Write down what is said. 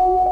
Bye.